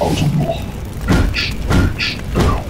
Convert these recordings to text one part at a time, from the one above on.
Noch HHL.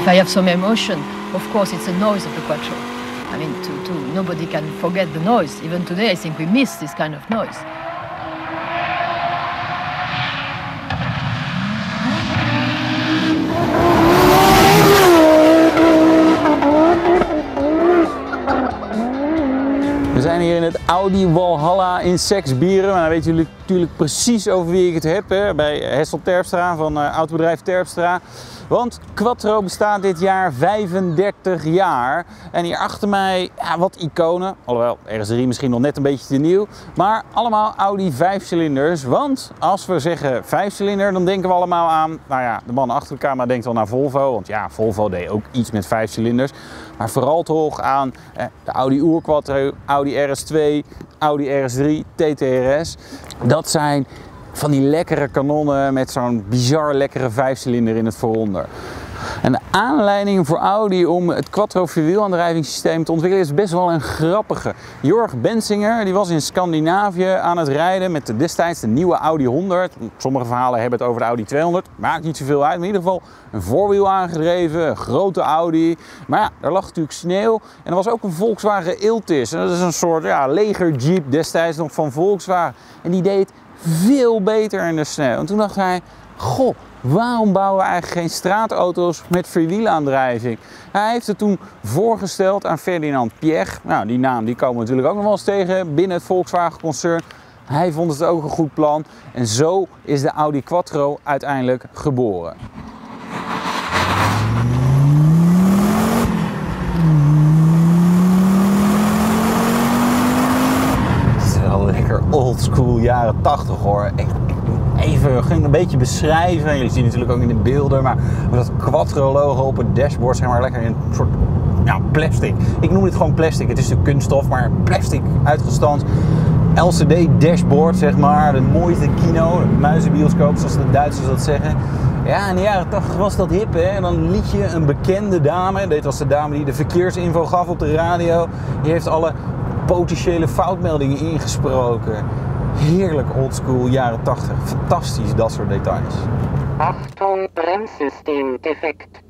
If I have some emotion, of course, it's the noise of the quattro. I mean, to, to, nobody can forget the noise. Even today, I think we miss this kind of noise. We zijn hier in het Audi Walhalla in Seksbieren. Maar dan weten jullie precies over wie ik het heb. Hè? Bij Hessel Terpstra van uh, autobedrijf Terpstra. Want Quattro bestaat dit jaar 35 jaar. En hier achter mij ja, wat iconen. Alhoewel, RS3 misschien nog net een beetje te nieuw. Maar allemaal Audi 5-cilinders. Want als we zeggen 5-cilinder, dan denken we allemaal aan... Nou ja, de man achter de camera denkt al naar Volvo. Want ja, Volvo deed ook iets met 5-cilinders. Maar vooral toch aan eh, de Audi Urquattro, Audi RS2, Audi RS3, TTRS. Dat zijn van die lekkere kanonnen met zo'n bizar lekkere vijfcilinder in het vooronder. En de aanleiding voor Audi om het quattro vierwielaandrijvingssysteem te ontwikkelen is best wel een grappige. Jorg Bensinger die was in Scandinavië aan het rijden met de destijds de nieuwe Audi 100. Sommige verhalen hebben het over de Audi 200. Maakt niet zoveel uit. in ieder geval een voorwiel aangedreven, een grote Audi. Maar ja, er lag natuurlijk sneeuw. En er was ook een Volkswagen Iltis. En dat is een soort ja, legerjeep destijds nog van Volkswagen. En die deed veel beter in de sneeuw. En toen dacht hij, goh, waarom bouwen we eigenlijk geen straatauto's met vierwielaandrijving? Hij heeft het toen voorgesteld aan Ferdinand Piech. Nou, die naam die komen we natuurlijk ook nog wel eens tegen binnen het Volkswagen-concern. Hij vond het ook een goed plan en zo is de Audi Quattro uiteindelijk geboren. Het is wel lekker oldschool jaren 80 hoor. Echt, even ging een beetje beschrijven. Jullie zien natuurlijk ook in de beelden, maar dat Quattro logo op het dashboard zeg maar lekker in een soort ja, plastic. Ik noem het gewoon plastic. Het is de kunststof, maar plastic uitgestand. LCD dashboard zeg maar, de mooiste kino, de muizenbioscoop zoals de Duitsers dat zeggen. Ja, in de jaren 80 was dat hip hè. En dan liet je een bekende dame, dit was de dame die de verkeersinfo gaf op de radio. Die heeft alle potentiële foutmeldingen ingesproken. Heerlijk oldschool, jaren 80. Fantastisch, dat soort details. Achtung, Bremssystem defekt.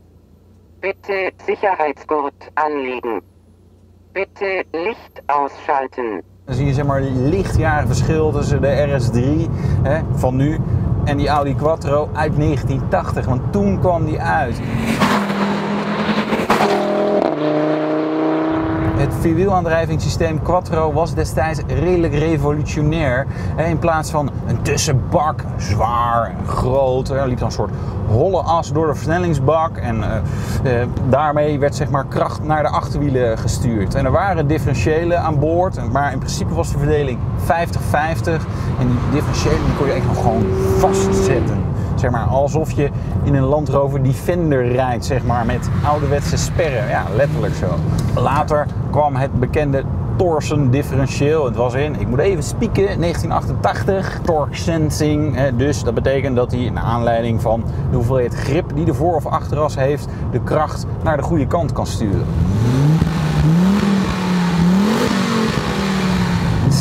Bitte Sicherheitsgurt anlegen. Bitte Licht ausschalten. Dan zie je zeg maar lichtjaren verschil tussen de RS3 hè, van nu en die Audi Quattro uit 1980. Want toen kwam die uit. Het vierwielaandrijvingssysteem Quattro was destijds redelijk revolutionair. In plaats van een tussenbak, zwaar en groot, er liep dan een soort holle as door de versnellingsbak. En uh, daarmee werd zeg maar kracht naar de achterwielen gestuurd. En er waren differentiëlen aan boord, maar in principe was de verdeling 50-50. En die differentiëlen kon je nog gewoon vastzetten. Zeg maar, alsof je in een Land Rover Defender rijdt, zeg maar, met ouderwetse sperren. Ja, letterlijk zo. Later kwam het bekende Torsen differentieel. Het was in, ik moet even spieken, 1988. Torque sensing. Dus dat betekent dat hij naar aanleiding van de hoeveelheid grip die de voor- of achteras heeft, de kracht naar de goede kant kan sturen.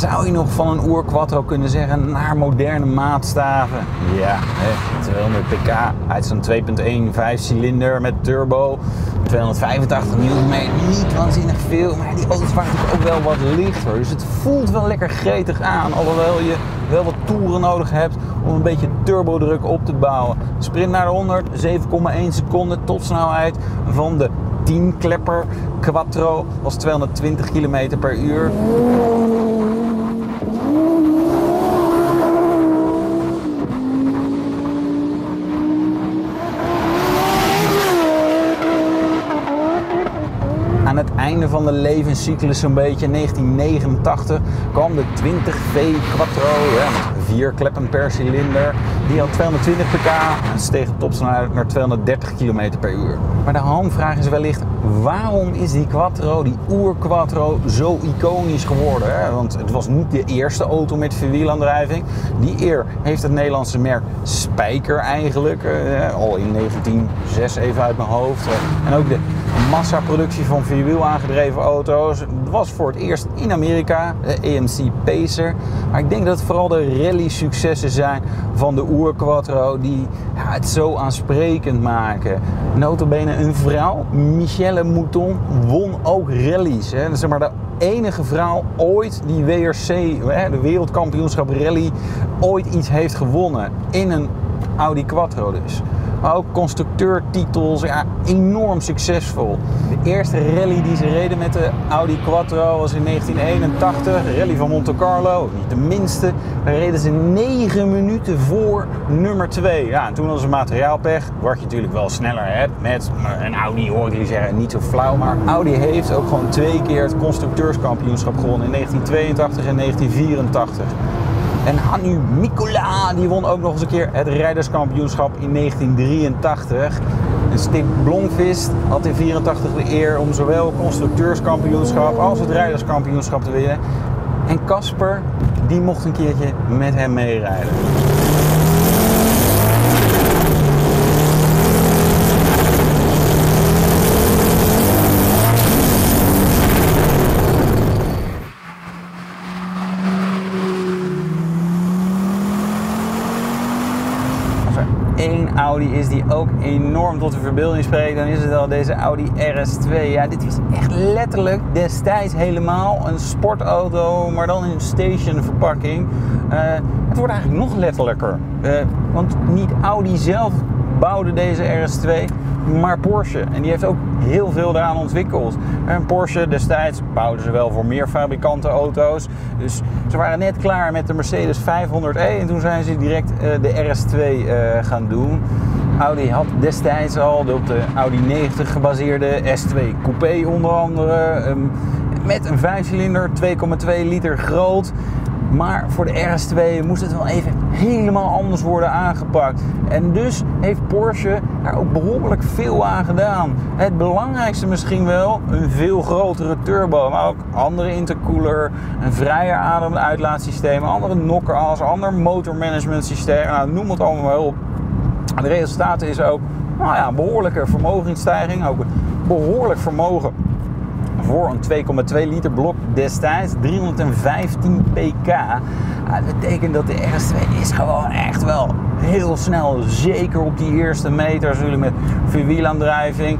Zou je nog van een Oerquattro kunnen zeggen naar moderne maatstaven? Ja, hè, 200 pk uit zo'n 2.1 5-cilinder met turbo. 285 Nm, niet waanzinnig veel, maar die auto's waren natuurlijk ook wel wat lichter. Dus het voelt wel lekker gretig aan, alhoewel je wel wat toeren nodig hebt om een beetje turbodruk op te bouwen. Sprint naar de 100, 7,1 seconden topsnelheid van de 10 klepper Quattro was 220 km per uur. aan het einde van de levenscyclus, zo'n beetje 1989, kwam de 20V Quattro, met vier kleppen per cilinder. die had 220 pk en steeg de topsnelheid naar 230 km per uur. Maar de hamvraag is wellicht, waarom is die Quattro, die oer-Quattro, zo iconisch geworden? Hè? Want het was niet de eerste auto met vierwielaandrijving. Die eer heeft het Nederlandse merk Spijker eigenlijk, eh, al in 1906 even uit mijn hoofd. En ook de massaproductie van vierwiel aangedreven auto's was voor het eerst in Amerika, de AMC Pacer. Maar ik denk dat het vooral de rally-successen zijn van de Oer Quattro die ja, het zo aansprekend maken. Notabene een vrouw, Michelle Mouton, won ook rallies. Hè. Zeg maar de enige vrouw ooit die WRC, de wereldkampioenschap rally, ooit iets heeft gewonnen in een Audi Quattro dus. Ook constructeurtitels, ja, enorm succesvol. De eerste rally die ze reden met de Audi Quattro was in 1981, rally van Monte Carlo, niet de minste. Daar reden ze 9 minuten voor nummer 2. Ja, en toen hadden ze materiaalpech, wat je natuurlijk wel sneller hebt met een Audi, hoor ik jullie zeggen, niet zo flauw. Maar Audi heeft ook gewoon twee keer het constructeurskampioenschap gewonnen in 1982 en 1984. En Hanu Mikola die won ook nog eens een keer het rijderskampioenschap in 1983. En Stip Blomqvist had in 84 de eer om zowel het constructeurskampioenschap als het rijderskampioenschap te winnen. En Casper, die mocht een keertje met hem meerijden. één Is die ook enorm tot de verbeelding spreekt, dan is het wel deze Audi RS2. Ja, dit is echt letterlijk destijds helemaal een sportauto, maar dan in stationverpakking. Uh, het wordt eigenlijk nog letterlijker. Uh, want niet Audi zelf bouwde deze RS2, maar Porsche. En die heeft ook heel veel daaraan ontwikkeld. En Porsche destijds bouwden ze wel voor meer fabrikanten auto's. Dus ze waren net klaar met de Mercedes 500e en toen zijn ze direct uh, de RS2 uh, gaan doen. Audi had destijds al de op de Audi 90 gebaseerde S2 Coupé onder andere. Um, met een 5-cilinder, 2,2 liter groot. Maar voor de RS2 moest het wel even helemaal anders worden aangepakt. En dus heeft Porsche daar ook behoorlijk veel aan gedaan. Het belangrijkste misschien wel, een veel grotere turbo. Maar ook andere intercooler, een vrijer adem- uitlaatsysteem, andere knockers, ander motormanagement systeem. Nou, noem het allemaal maar op. De resultaten is ook nou ja, behoorlijke vermogensstijging. Ook behoorlijk vermogen voor een 2,2 liter blok destijds 315 pk. Dat betekent dat de RS2 is gewoon echt wel heel snel. Zeker op die eerste meters natuurlijk met vierwielaandrijving.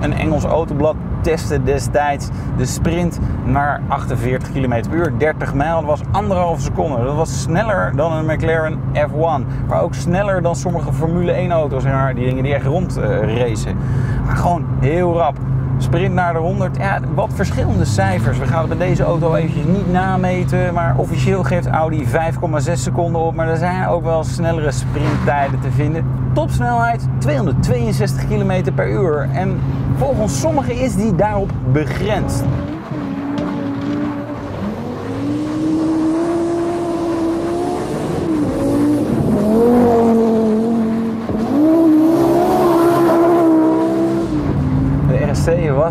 Een Engels autoblad testte destijds de sprint naar 48 km per uur. 30 mijl, dat was anderhalve seconde. Dat was sneller dan een McLaren F1. Maar ook sneller dan sommige Formule 1 auto's. Die dingen die echt rond uh, racen. Gewoon heel rap sprint naar de 100. Ja, wat verschillende cijfers. We gaan het bij deze auto eventjes niet nameten. Maar officieel geeft Audi 5,6 seconden op. Maar er zijn ook wel snellere sprinttijden te vinden. Topsnelheid 262 km per uur. En volgens sommigen is die daarop begrensd.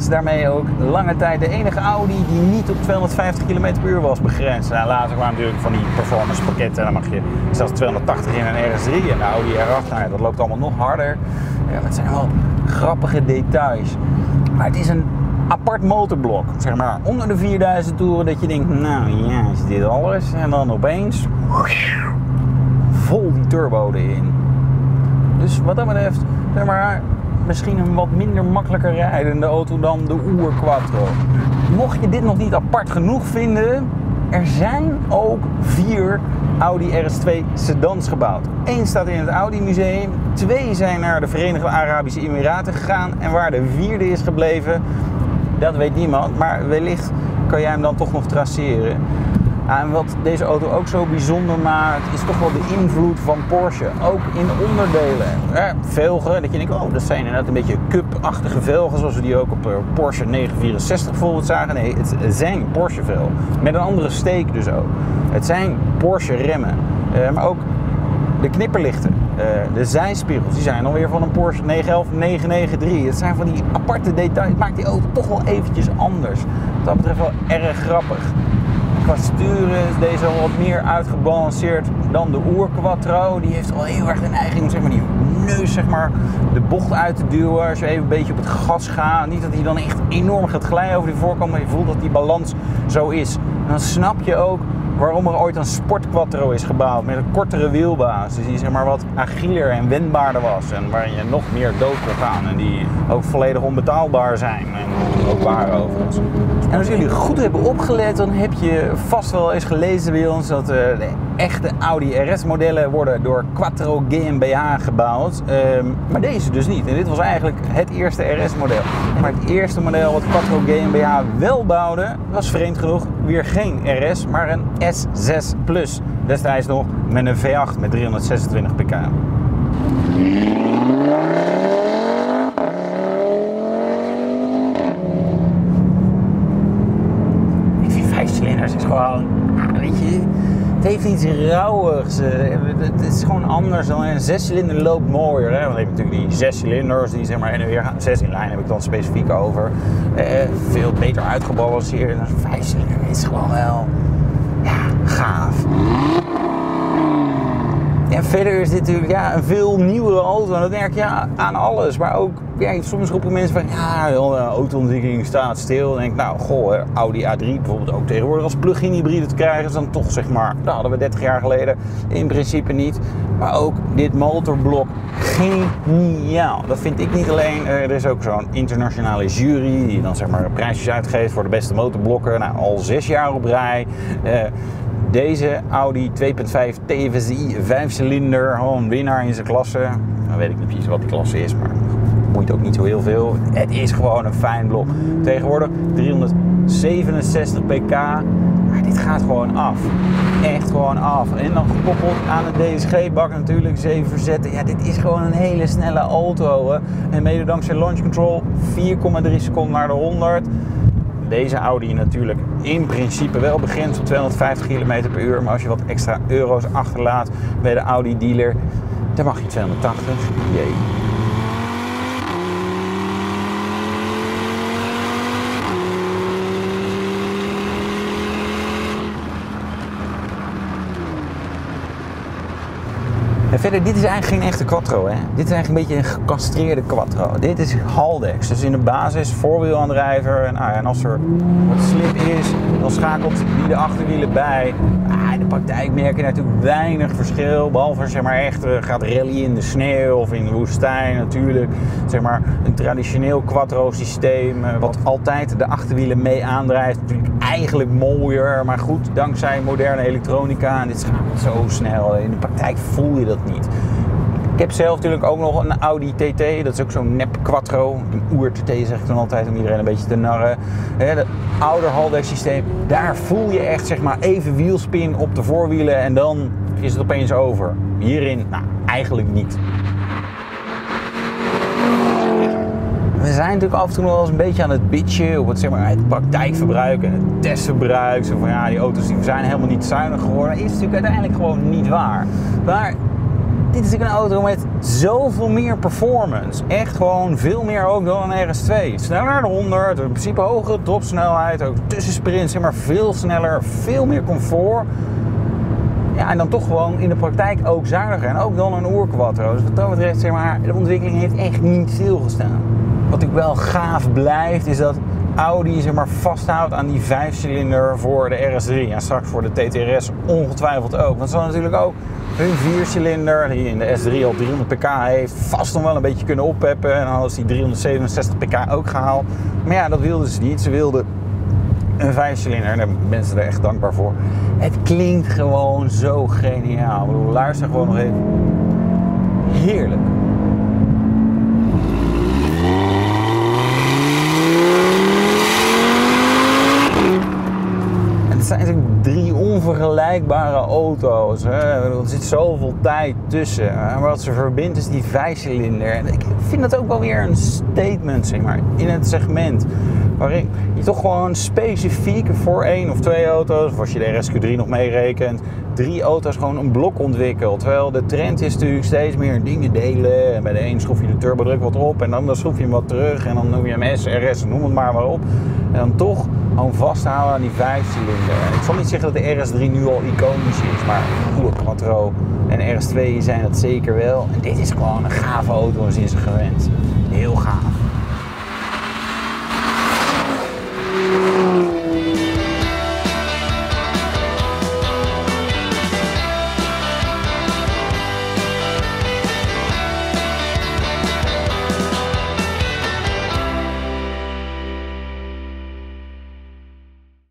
Daarmee ook lange tijd de enige Audi die niet op 250 km per uur was begrensd. Nou, later kwamen natuurlijk van die performance pakketten. Dan mag je zelfs 280 in een RS3 en de Audi R8. Nou, dat loopt allemaal nog harder. Ja, dat zijn wel grappige details. Maar het is een apart motorblok. Zeg maar onder de 4000 toeren dat je denkt, nou ja, is dit alles? En dan opeens vol die turbo erin. Dus wat dat betreft, zeg maar, misschien een wat minder makkelijker rijdende auto dan de Oer Quattro. Mocht je dit nog niet apart genoeg vinden, er zijn ook vier Audi RS2 sedans gebouwd. Eén staat in het Audi Museum, twee zijn naar de Verenigde Arabische Emiraten gegaan en waar de vierde is gebleven, dat weet niemand, maar wellicht kan jij hem dan toch nog traceren. En wat deze auto ook zo bijzonder maakt, is toch wel de invloed van Porsche. Ook in onderdelen. velgen, dat je denkt, oh, dat zijn inderdaad een beetje cup-achtige velgen, zoals we die ook op Porsche 964 bijvoorbeeld zagen. Nee, het zijn Porsche vel. Met een andere steek dus ook. Het zijn Porsche remmen. maar ook de knipperlichten Eh, de zijspiegels die zijn alweer van een Porsche 911 993. Het zijn van die aparte details. Het maakt die auto toch wel eventjes anders. Wat dat betreft wel erg grappig. Qua sturen is deze al wat meer uitgebalanceerd dan de Oer Quattro. Die heeft al heel erg de neiging om zeg maar, die neus zeg maar, de bocht uit te duwen. Als je even een beetje op het gas gaat. Niet dat hij dan echt enorm gaat glijden over die voorkant, maar je voelt dat die balans zo is. En dan snap je ook waarom er ooit een sportquattro is gebouwd met een kortere wielbasis. Die zeg maar wat agieler en wendbaarder was. En waarin je nog meer dood kon gaan. En die ook volledig onbetaalbaar zijn. En ook waren overigens. En als jullie goed hebben opgelet, dan heb je vast wel eens gelezen bij ons dat uh, echte Audi RS-modellen worden door Quattro GmbH gebouwd. Uh, maar deze dus niet. En dit was eigenlijk het eerste RS-model. Maar het eerste model wat Quattro GmbH wel bouwde, was vreemd genoeg weer geen RS, maar een S6 Plus. Destijds nog met een V8 met 326 pk. Ik vind vijfcilinders is gewoon, het heeft iets rauwigs. Het is gewoon anders dan een zescilinder loopt mooier. Hè? Want je natuurlijk die zescilinders die zeg maar en weer gaan. Zes in lijn heb ik dan specifiek over. Eh, veel beter uitgebalanceerd. Een vijfcilinder is gewoon wel ja, gaaf. En verder is dit natuurlijk ja, een veel nieuwere auto. En dat merk je aan alles. Maar ook, ja, soms roepen mensen van ja, de autoontwikkeling staat stil. En denk nou, goh, Audi A3 bijvoorbeeld ook tegenwoordig als plug-in hybride te krijgen. Is dan toch zeg maar, dat hadden we 30 jaar geleden in principe niet. Maar ook dit motorblok, geniaal. Dat vind ik niet alleen. Er is ook zo'n internationale jury die dan zeg maar prijsjes uitgeeft voor de beste motorblokken. Nou, al zes jaar op rij. Deze Audi 2.5 TFSI 5 cilinder, gewoon winnaar in zijn klasse. Dan weet ik niet precies wat die klasse is, maar boeit ook niet zo heel veel. Het is gewoon een fijn blok. Tegenwoordig 367 pk, maar dit gaat gewoon af. Echt gewoon af. En dan gekoppeld aan de DSG-bak natuurlijk, 7 verzetten. Ja, dit is gewoon een hele snelle auto. Hè. En mede dankzij launch control 4,3 seconden naar de 100 deze Audi natuurlijk in principe wel begrensd op 250 km per uur. Maar als je wat extra euro's achterlaat bij de Audi dealer, dan mag je 280. Jee. Verder, dit is eigenlijk geen echte quattro. Hè? Dit is eigenlijk een beetje een gecastreerde quattro. Dit is Haldex. Dus in de basis voorwielaandrijver. Nou ja, en als er wat slip is, dan schakelt die de achterwielen bij. Ah, in de praktijk merk je natuurlijk weinig verschil. Behalve zeg maar echt uh, gaat rally in de sneeuw of in de woestijn natuurlijk. Zeg maar een traditioneel quattro systeem. Uh, wat altijd de achterwielen mee aandrijft. Natuurlijk eigenlijk mooier. Maar goed, dankzij moderne elektronica. En dit schakelt zo snel. In de praktijk voel je dat niet. Ik heb zelf natuurlijk ook nog een Audi TT. Dat is ook zo'n nep quattro. Een oer TT zeg ik dan altijd om iedereen een beetje te narren. Het oude Haldex systeem. Daar voel je echt zeg maar even wielspin op de voorwielen. En dan is het opeens over. Hierin, nou eigenlijk niet. We zijn natuurlijk af en toe nog wel eens een beetje aan het bitchen op het, zeg maar, het praktijkverbruik en het testverbruik. Zo van ja, die auto's die zijn helemaal niet zuinig geworden. Is natuurlijk uiteindelijk gewoon niet waar. Maar dit is een auto met zoveel meer performance. Echt gewoon veel meer ook dan een RS2. Sneller de 100, in principe hogere topsnelheid, ook tussensprint, zeg maar veel sneller, veel meer comfort. Ja, en dan toch gewoon in de praktijk ook zuiniger. En ook dan een oerquattro. Dus wat dat betreft, zeg maar, de ontwikkeling heeft echt niet stilgestaan. Wat ik wel gaaf blijft, is dat Audi zeg maar, vasthoudt aan die vijfcilinder voor de RS3. En straks voor de TTRS ongetwijfeld ook. Want ze zal natuurlijk ook hun viercilinder, die in de S3 al 300 pk heeft, vast nog wel een beetje kunnen oppeppen. En dan hadden ze die 367 pk ook gehaald. Maar ja, dat wilden ze niet. Ze wilden een vijfcilinder. En daar ben ze er echt dankbaar voor. Het klinkt gewoon zo geniaal. Ik bedoel, luister gewoon nog even. Heerlijk. het zijn natuurlijk drie onvergelijkbare auto's. Hè. Er zit zoveel tijd tussen. Maar wat ze verbindt is die vijfcilinder. En ik vind dat ook wel weer een statement zeg maar, in het segment. Waarin toch gewoon specifiek voor één of twee auto's, of als je de RSQ3 nog meerekent, drie auto's gewoon een blok ontwikkelt. Terwijl de trend is natuurlijk steeds meer dingen delen. En bij de een schroef je de turbodruk wat op en dan, schroef je hem wat terug en dan noem je hem S, RS, noem het maar maar op. En dan toch gewoon vasthouden aan die vijfcilinder. Ik zal niet zeggen dat de RS3 nu al iconisch is, maar goede Quattro en RS2 zijn dat zeker wel. En dit is gewoon een gave auto sinds ze gewend. Heel gaaf.